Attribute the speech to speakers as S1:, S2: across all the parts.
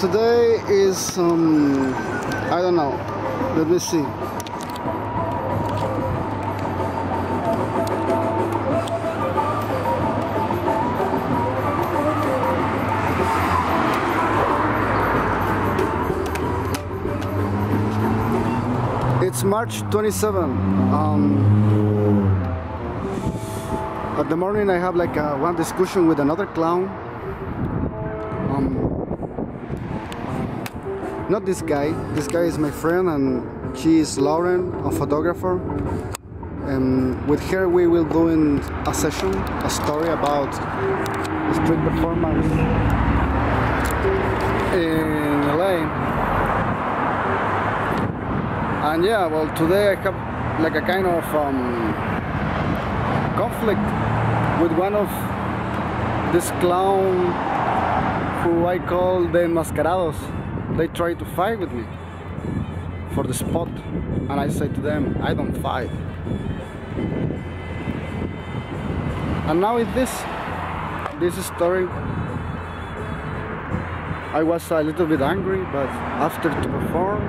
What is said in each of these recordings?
S1: today is um, I don't know. Let me see. It's March 27. Um, at the morning, I have like a, one discussion with another clown. Um, not this guy. This guy is my friend, and she is Lauren, a photographer. And with her, we will do a session, a story about street performance in LA. And yeah, well, today I have like a kind of um, conflict with one of this clown who I call the Enmascarados. They try to fight with me for the spot, and I say to them, I don't fight. And now with this, this story, I was a little bit angry, but after to perform,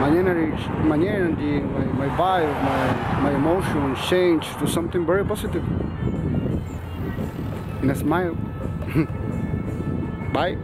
S1: my energy, my energy, my, my vibe, my, my emotion changed to something very positive. In a smile. Bye.